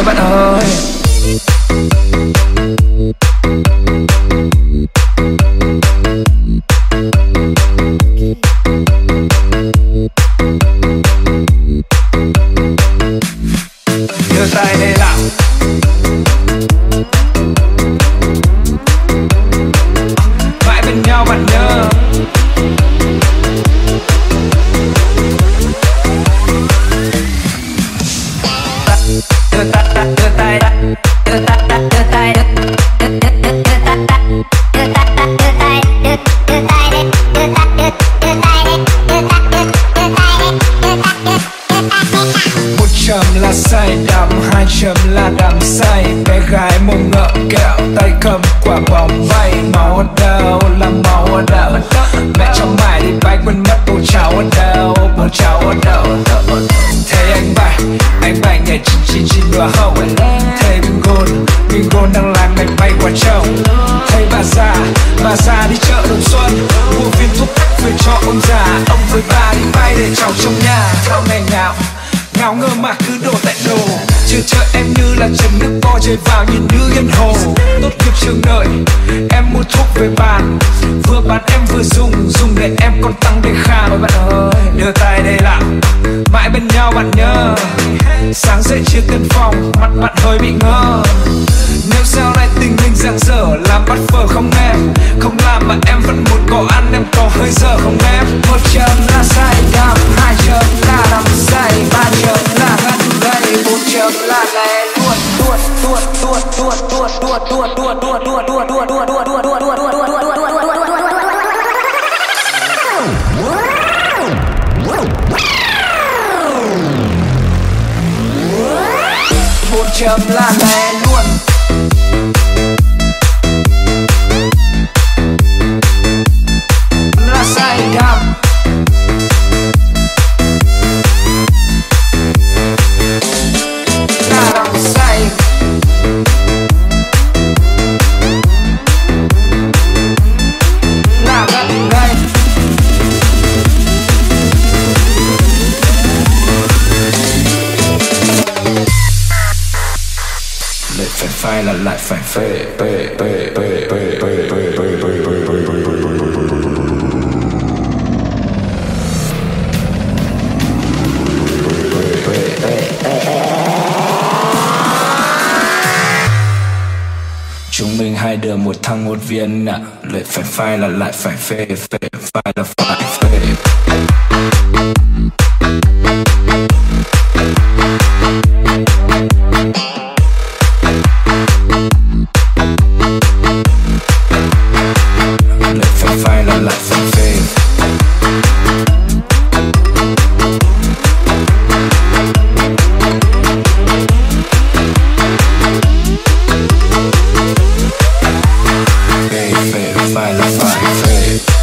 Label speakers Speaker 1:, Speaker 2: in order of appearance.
Speaker 1: ôi bạn ơi. Chấm là say đắm, hai chấm là đắm say. Bé gái mồm ngậm kẹo, tay cầm quả bóng bay. Máu ở đâu là máu ở đâu? Mẹ trong mày đi bay quên mất bố cháu ở đâu? Bố cháu ở đâu? Thấy anh bay anh bay nhảy chín chín chín đùa hậu thấy mình gôn mình gôn đang làm mạch bay qua trâu thấy bà già bà già đi chợ đồng xuân. Mua viên thuốc bắc về cho ông già. Ông với bà đi bay để cháu trong nhà. Không ngày nào? Ngáo ngơ mà cứ đổ tại đồ. Chưa chờ em như là trầm nước to chơi vào nhìn như yên hồ. Tốt nghiệp trường đợi, em mua thuốc về bàn. Vừa bán em vừa dùng dùng để em còn tăng đề kha. Ôi bạn ơi, đưa tay đây lại mãi bên nhau bạn nhớ. Sáng dậy chưa tân phòng, mặt bạn hơi bị ngơ. Nếu sau này tình mình giang dở làm bắt phở không là lè luôn luôn luôn. luôn luôn luôn luôn luôn luôn luôn luôn luôn luôn luôn luôn luôn luôn luôn luôn luôn chấm là lè phai là lại phải phê phê phê phê phê phê phê phê phê phê phê phê chúng mình hai đứa một thằng một viên ạ lại phải phai là lại phải phê phê phai là phê my afraid.